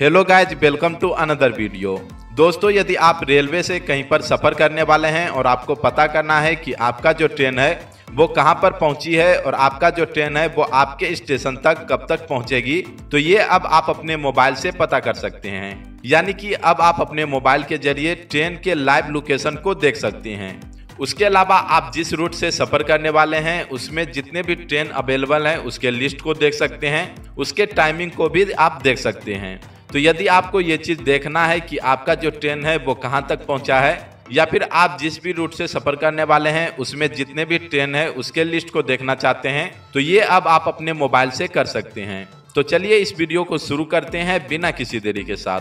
Hello guys welcome to another video दोस्तों, यदि आप रेलवे से कहीं पर सफ़र करने वाले हैं और आपको पता करना है कि आपका जो ट्रेन है, वो कहाँ पर पहुँची है और आपका जो ट्रेन है, वो आपके स्टेशन तक कब तक पहुंचेगी तो ये अब आप अपने मोबाइल से पता कर सकते हैं। यानी कि अब आप अपने मोबाइल के ज़रिए ट्रेन के लाइव लोकेशन को देख सकते हैं। उसके अलावा आप जिस रूट से सफ़र करने वाले हैं, उसमें जितने भी ट्रेन अवेलेबल हैं, उसके लिस्ट को देख सकते हैं। उसके टाइमिंग को भी आप देख सकते हैं। तो यदि आपको ये चीज़ देखना है कि आपका जो ट्रेन है वो कहाँ तक पहुँचा है, या फिर आप जिस भी रूट से सफ़र करने वाले हैं, उसमें जितने भी ट्रेन है, उसके लिस्ट को देखना चाहते हैं तो ये अब आप अपने मोबाइल से कर सकते हैं। तो चलिए इस वीडियो को शुरू करते हैं बिना किसी देरी के साथ।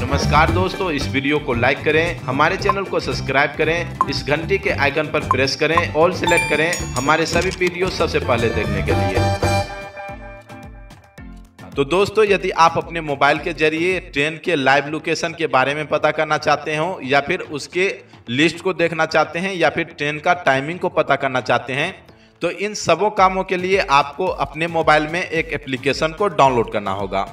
नमस्कार दोस्तों, इस वीडियो को लाइक करें, हमारे चैनल को सब्सक्राइब करें, इस घंटी के आइकन पर प्रेस करें, ऑल सिलेक्ट करें हमारे सभी वीडियो सबसे पहले देखने के लिए। तो दोस्तों, यदि आप अपने मोबाइल के ज़रिए ट्रेन के लाइव लोकेशन के बारे में पता करना चाहते हो, या फिर उसके लिस्ट को देखना चाहते हैं, या फिर ट्रेन का टाइमिंग को पता करना चाहते हैं तो इन सबों कामों के लिए आपको अपने मोबाइल में एक एप्लीकेशन को डाउनलोड करना होगा।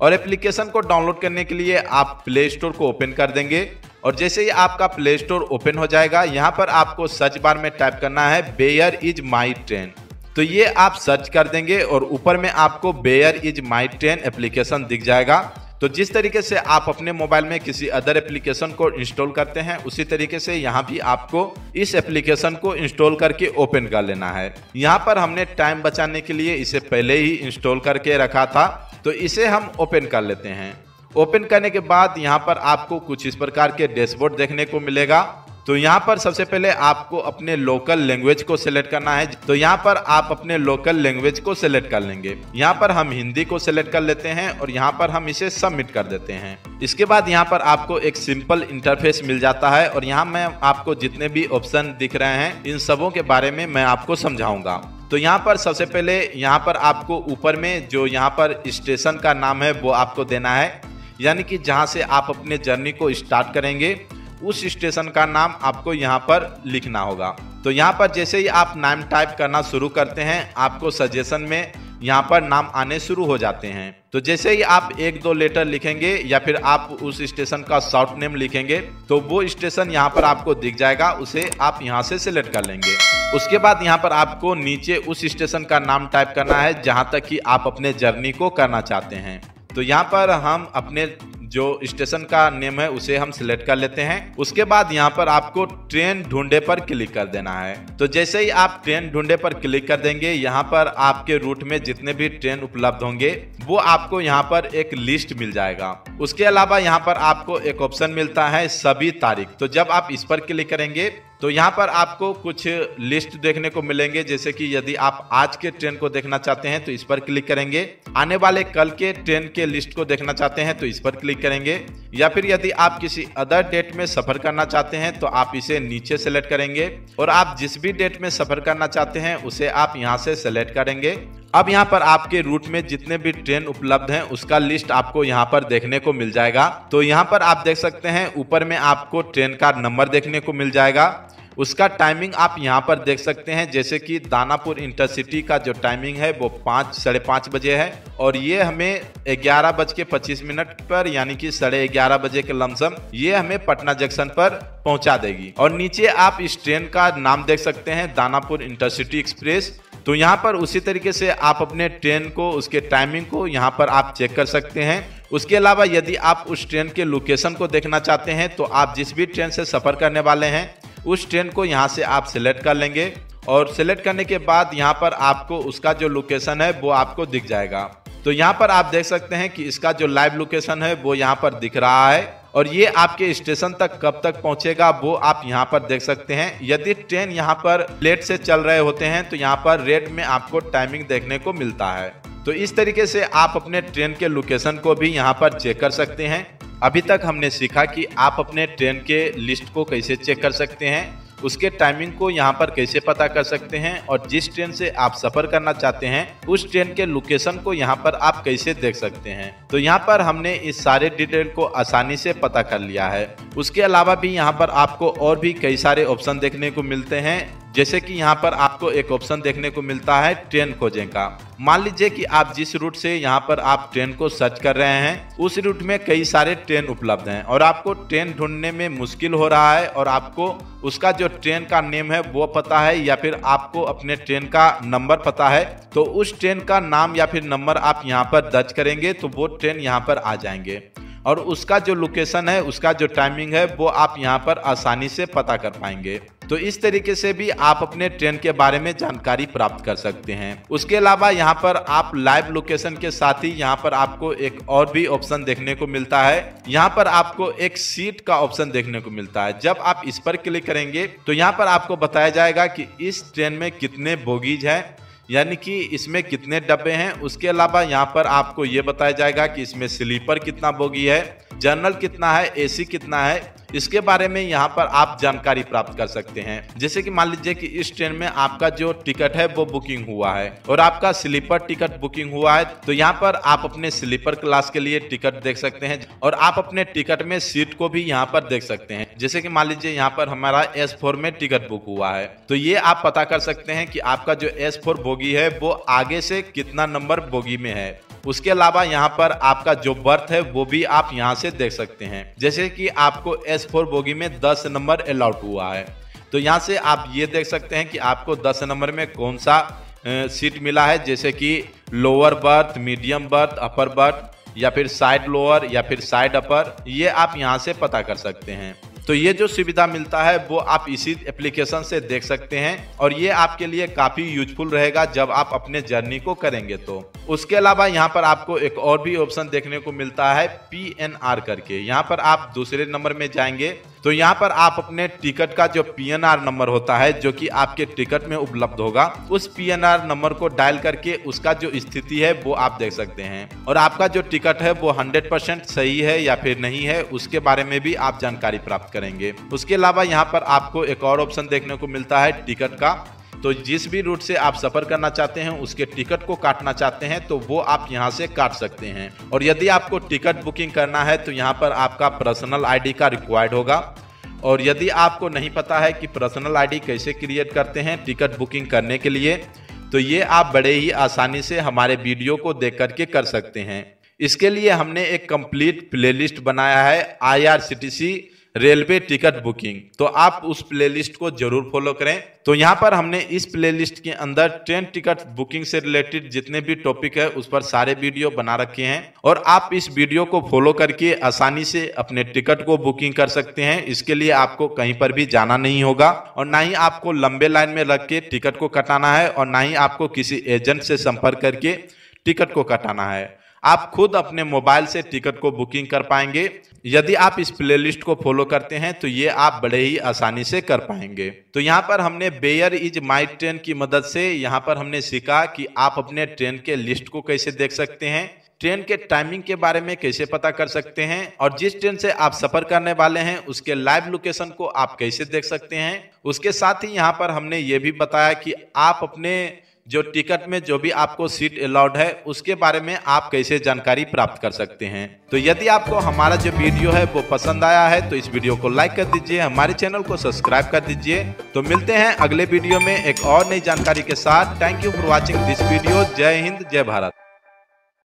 और एप्लीकेशन को डाउनलोड करने के लिए आप प्ले स्टोर को ओपन कर देंगे। और जैसे ही आपका प्ले स्टोर ओपन हो जाएगा, यहाँ पर आपको सर्च बार में टाइप करना है बेयर इज़ माई ट्रेन तो ये आप सर्च कर देंगे और ऊपर में आपको where is my train application दिख जाएगा। तो जिस तरीके से आप अपने मोबाइल में किसी अदर एप्लीकेशन को इंस्टॉल करते हैं, उसी तरीके से यहाँ भी आपको इस एप्लीकेशन को इंस्टॉल करके ओपन कर लेना है। यहाँ पर हमने टाइम बचाने के लिए इसे पहले ही इंस्टॉल करके रखा था तो इसे हम ओपन कर लेते हैं। ओपन करने के बाद यहाँ पर आपको कुछ इस प्रकार के डैशबोर्ड देखने को मिलेगा। तो यहाँ पर सबसे पहले आपको अपने लोकल लैंग्वेज को सिलेक्ट करना है। तो यहाँ पर आप अपने लोकल लैंग्वेज को सिलेक्ट कर लेंगे। यहाँ पर हम हिंदी को सिलेक्ट कर लेते हैं और यहाँ पर हम इसे सबमिट कर देते हैं। इसके बाद यहाँ पर आपको एक सिंपल इंटरफेस मिल जाता है और यहाँ मैं आपको जितने भी ऑप्शन दिख रहे हैं, इन सबों के बारे में मैं आपको समझाऊँगा। तो यहाँ पर सबसे पहले यहाँ पर आपको ऊपर में जो यहाँ पर स्टेशन का नाम है, वो आपको देना है। यानी कि जहाँ से आप अपने जर्नी को स्टार्ट करेंगे उस स्टेशन का नाम आपको यहाँ पर लिखना होगा। तो यहाँ पर जैसे ही आप नाम टाइप करना शुरू करते हैं, आपको सजेशन में यहाँ पर नाम आने शुरू हो जाते हैं। तो जैसे ही आप एक दो लेटर लिखेंगे या फिर आप उस स्टेशन का शॉर्ट नेम लिखेंगे तो वो स्टेशन यहाँ पर आपको दिख जाएगा, उसे आप यहाँ से सिलेक्ट कर लेंगे। उसके बाद यहाँ पर आपको नीचे उस स्टेशन का नाम टाइप करना है, जहाँ तक कि आप अपने जर्नी को करना चाहते हैं। तो यहाँ पर हम अपने जो स्टेशन का नेम है, उसे हम सिलेक्ट कर लेते हैं। उसके बाद यहाँ पर आपको ट्रेन ढूंढे पर क्लिक कर देना है। तो जैसे ही आप ट्रेन ढूंढे पर क्लिक कर देंगे, यहाँ पर आपके रूट में जितने भी ट्रेन उपलब्ध होंगे, वो आपको यहाँ पर एक लिस्ट मिल जाएगा। उसके अलावा यहाँ पर आपको एक ऑप्शन मिलता है, सभी तारीख। तो जब आप इस पर क्लिक करेंगे तो यहाँ पर आपको कुछ लिस्ट देखने को मिलेंगे, जैसे कि यदि आप आज के ट्रेन को देखना चाहते हैं तो इस पर क्लिक करेंगे। आने वाले कल के ट्रेन के लिस्ट को देखना चाहते हैं तो इस पर क्लिक करेंगे। या फिर यदि आप किसी अदर डेट में सफ़र करना चाहते हैं तो आप इसे नीचे सेलेक्ट करेंगे, और आप जिस भी डेट में सफ़र करना चाहते हैं, उसे आप यहाँ से सेलेक्ट करेंगे। अब यहाँ पर आपके रूट में जितने भी ट्रेन उपलब्ध हैं, उसका लिस्ट आपको यहाँ पर देखने को मिल जाएगा। तो यहाँ पर आप देख सकते हैं, ऊपर में आपको ट्रेन का नंबर देखने को मिल जाएगा। उसका टाइमिंग आप यहाँ पर देख सकते हैं, जैसे कि दानापुर इंटरसिटी का जो टाइमिंग है, वो पाँच, साढ़े पाँच बजे है। और ये हमें ग्यारह बज के पच्चीस मिनट पर, यानी कि साढ़े ग्यारह बजे के लमसम, ये हमें पटना जंक्शन पर पहुँचा देगी। और नीचे आप इस ट्रेन का नाम देख सकते हैं, दानापुर इंटरसिटी एक्सप्रेस तो यहाँ पर उसी तरीके से आप अपने ट्रेन को, उसके टाइमिंग को यहाँ पर आप चेक कर सकते हैं। उसके अलावा यदि आप उस ट्रेन के लोकेशन को देखना चाहते हैं तो आप जिस भी ट्रेन से सफ़र करने वाले हैं उस ट्रेन को यहाँ से आप सिलेक्ट कर लेंगे और सिलेक्ट करने के बाद यहाँ पर आपको उसका जो लोकेशन है, वो आपको दिख जाएगा। तो यहाँ पर आप देख सकते हैं कि इसका जो लाइव लोकेशन है, वो यहाँ पर दिख रहा है और ये आपके स्टेशन तक कब तक पहुंचेगा, वो आप यहाँ पर देख सकते हैं। यदि ट्रेन यहाँ पर लेट से चल रहे होते हैं तो यहाँ पर रेड में आपको टाइमिंग देखने को मिलता है। तो इस तरीके से आप अपने ट्रेन के लोकेशन को भी यहाँ पर चेक कर सकते हैं। अभी तक हमने सीखा कि आप अपने ट्रेन के लिस्ट को कैसे चेक कर सकते हैं, उसके टाइमिंग को यहाँ पर कैसे पता कर सकते हैं और जिस ट्रेन से आप सफ़र करना चाहते हैं, उस ट्रेन के लोकेशन को यहाँ पर आप कैसे देख सकते हैं। तो यहाँ पर हमने इस सारे डिटेल को आसानी से पता कर लिया है। उसके अलावा भी यहाँ पर आपको और भी कई सारे ऑप्शन देखने को मिलते हैं। जैसे कि यहाँ पर आपको एक ऑप्शन देखने को मिलता है ट्रेन खोजें का। मान लीजिए कि आप जिस रूट से यहाँ पर आप ट्रेन को सर्च कर रहे हैं, उस रूट में कई सारे ट्रेन उपलब्ध हैं और आपको ट्रेन ढूँढने में मुश्किल हो रहा है और आपको उसका जो ट्रेन का नेम है वो पता है या फिर आपको अपने ट्रेन का नंबर पता है तो उस ट्रेन का नाम या फिर नंबर आप यहाँ पर दर्ज करेंगे तो वो ट्रेन यहाँ पर आ जाएँगे। और उसका जो लोकेशन है, उसका जो टाइमिंग है, वो आप यहाँ पर आसानी से पता कर पाएँगे। तो इस तरीके से भी आप अपने ट्रेन के बारे में जानकारी प्राप्त कर सकते हैं। उसके अलावा यहाँ पर आप लाइव लोकेशन के साथ ही यहाँ पर आपको एक और भी ऑप्शन देखने को मिलता है। यहाँ पर आपको एक सीट का ऑप्शन देखने को मिलता है। जब आप इस पर क्लिक करेंगे तो यहाँ पर आपको बताया जाएगा कि इस ट्रेन में कितने बोगीज हैं, यानी कि इसमें कितने डब्बे हैं। उसके अलावा यहाँ पर आपको ये बताया जाएगा कि इसमें स्लीपर कितना बोगी है जनरल कितना है, एसी कितना है, इसके बारे में यहाँ पर आप जानकारी प्राप्त कर सकते हैं। जैसे कि मान लीजिए कि इस ट्रेन में आपका जो टिकट है, वो बुकिंग हुआ है और आपका स्लीपर टिकट बुकिंग हुआ है तो यहाँ पर आप अपने स्लीपर क्लास के लिए टिकट देख सकते हैं और आप अपने टिकट में सीट को भी यहाँ पर देख सकते हैं। जैसे कि मान लीजिए यहाँ पर हमारा एस फोर में टिकट बुक हुआ है तो ये आप पता कर सकते हैं कि आपका जो एस फोर बोगी है, वो आगे से कितना नंबर बोगी में है। उसके अलावा यहाँ पर आपका जो बर्थ है, वो भी आप यहाँ से देख सकते हैं। जैसे कि आपको एस फोर बोगी में दस नंबर अलाउट हुआ है। तो यहाँ से आप ये देख सकते हैं कि आपको दस नंबर में कौन सा सीट मिला है, जैसे कि lower berth medium berth upper berth या फिर साइड लोअर या फिर साइड अपर ये आप यहाँ से पता कर सकते हैं। तो ये जो सुविधा मिलता है, वो आप इसी एप्लीकेशन से देख सकते हैं, और ये आपके लिए काफ़ी यूजफुल रहेगा जब आप अपने जर्नी को करेंगे तो। उसके अलावा यहाँ पर आपको एक और भी ऑप्शन देखने को मिलता है पी एन आर करके। यहाँ पर आप दूसरे नंबर में जाएँगे तो यहाँ पर आप अपने टिकट का जो पी एन आर नंबर होता है, जो कि आपके टिकट में उपलब्ध होगा, उस पी एन आर नंबर को डायल करके उसका जो स्थिति है, वो आप देख सकते हैं। और आपका जो टिकट है, वो 100 परसेंट सही है या फिर नहीं है, उसके बारे में भी आप जानकारी प्राप्त करेंगे। उसके अलावा यहाँ पर आपको एक और ऑप्शन देखने को मिलता है टिकट का। तो जिस भी रूट से आप सफ़र करना चाहते हैं, उसके टिकट को काटना चाहते हैं तो वो आप यहाँ से काट सकते हैं। और यदि आपको टिकट बुकिंग करना है तो यहाँ पर आपका पर्सनल आईडी का रिक्वायर्ड होगा। और यदि आपको नहीं पता है कि पर्सनल आईडी कैसे क्रिएट करते हैं टिकट बुकिंग करने के लिए तो ये आप बड़े ही आसानी से हमारे वीडियो को देख करके कर सकते हैं। इसके लिए हमने एक कंप्लीट प्लेलिस्ट बनाया है आईआरसीटीसी रेलवे टिकट बुकिंग। तो आप उस प्लेलिस्ट को ज़रूर फॉलो करें। तो यहाँ पर हमने इस प्लेलिस्ट के अंदर ट्रेन टिकट बुकिंग से रिलेटेड जितने भी टॉपिक है, उस पर सारे वीडियो बना रखे हैं। और आप इस वीडियो को फॉलो करके आसानी से अपने टिकट को बुकिंग कर सकते हैं। इसके लिए आपको कहीं पर भी जाना नहीं होगा। और ना ही आपको लंबे लाइन में रख के टिकट को कटाना है और ना ही आपको किसी एजेंट से संपर्क करके टिकट को कटाना है। आप खुद अपने मोबाइल से टिकट को बुकिंग कर पाएँगे। यदि आप इस प्लेलिस्ट को फॉलो करते हैं तो ये आप बड़े ही आसानी से कर पाएँगे। तो यहाँ पर हमने बेयर इज़ माई ट्रेन की मदद से यहाँ पर हमने सीखा कि आप अपने ट्रेन के लिस्ट को कैसे देख सकते हैं ट्रेन के टाइमिंग के बारे में कैसे पता कर सकते हैं, और जिस ट्रेन से आप सफ़र करने वाले हैं, उसके लाइव लोकेशन को आप कैसे देख सकते हैं। उसके साथ ही यहाँ पर हमने ये भी बताया कि आप अपने जो टिकट में जो भी आपको सीट अलाउड है, उसके बारे में आप कैसे जानकारी प्राप्त कर सकते हैं? तो यदि आपको हमारा जो वीडियो है, वो पसंद आया है तो इस वीडियो को लाइक कर दीजिए, हमारे चैनल को सब्सक्राइब कर दीजिए। तो मिलते हैं अगले वीडियो में एक और नई जानकारी के साथ। Thank you for watching this video जय हिंद, जय भारत।